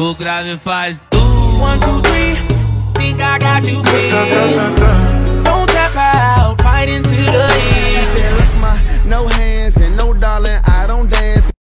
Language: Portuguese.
O grave faz tu. One, two, three. Think I got you, babe.